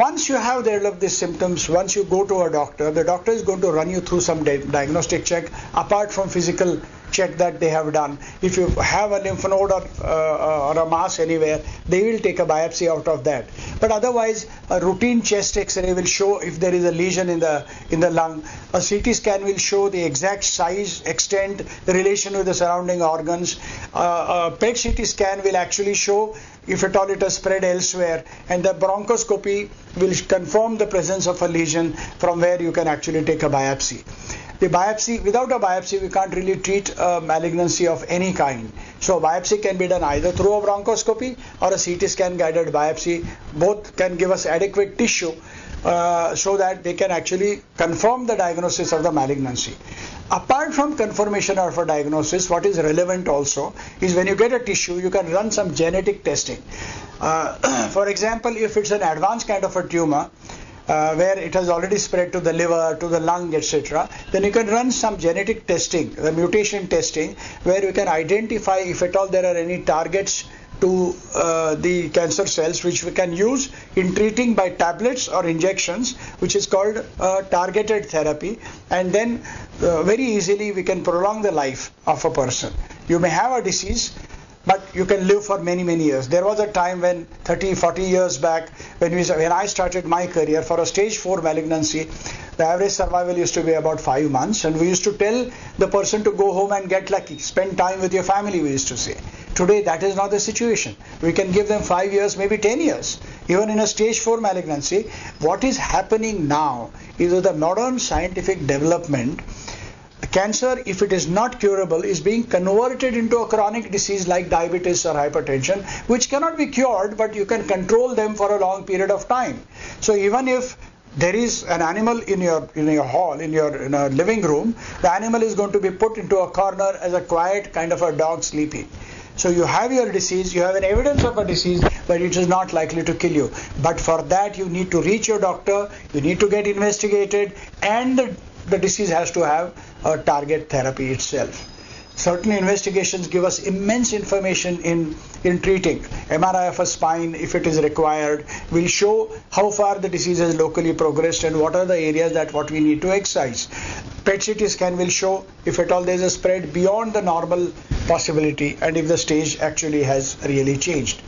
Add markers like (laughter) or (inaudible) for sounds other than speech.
once you have developed these symptoms, once you go to a doctor, the doctor is going to run you through some di- diagnostic check apart from physical check that they have done. If you have a lymph node or, uh, or a mass anywhere, they will take a biopsy out of that. But otherwise, a routine chest X-ray will show if there is a lesion in the in the lung. A CT scan will show the exact size, extent, the relation with the surrounding organs. Uh, a PET CT scan will actually show if at all it has spread elsewhere, and the bronchoscopy will confirm the presence of a lesion from where you can actually take a biopsy the biopsy, without a biopsy, we can't really treat a malignancy of any kind. So biopsy can be done either through a bronchoscopy or a CT scan guided biopsy. Both can give us adequate tissue uh, so that they can actually confirm the diagnosis of the malignancy. Apart from confirmation of a diagnosis, what is relevant also is when you get a tissue, you can run some genetic testing. Uh, (clears throat) for example, if it's an advanced kind of a tumor, uh, where it has already spread to the liver, to the lung, etc., then you can run some genetic testing, the mutation testing, where you can identify if at all there are any targets to uh, the cancer cells which we can use in treating by tablets or injections which is called uh, targeted therapy and then uh, very easily we can prolong the life of a person you may have a disease but you can live for many many years. There was a time when 30 40 years back when we when i started my career for a stage 4 malignancy the average survival used to be about 5 months. And we used to tell the person to go home and get lucky spend time with your family we used to say. Today that is not the situation. We can give them 5 years maybe 10 years. Even in a stage 4 malignancy what is happening now is that the modern scientific development cancer, if it is not curable, is being converted into a chronic disease like diabetes or hypertension, which cannot be cured, but you can control them for a long period of time. So even if there is an animal in your in your hall in your in a living room the animal is going to be put into a corner as a quiet kind of a dog sleeping so you have your disease you have an evidence of a disease but it is not likely to kill you but for that you need to reach your doctor you need to get investigated and the, the disease has to have a target therapy itself certain investigations give us immense information in, in treating. MRI of a spine, if it is required, will show how far the disease has locally progressed and what are the areas that what we need to excise. PET CT scan will show if at all there is a spread beyond the normal possibility and if the stage actually has really changed.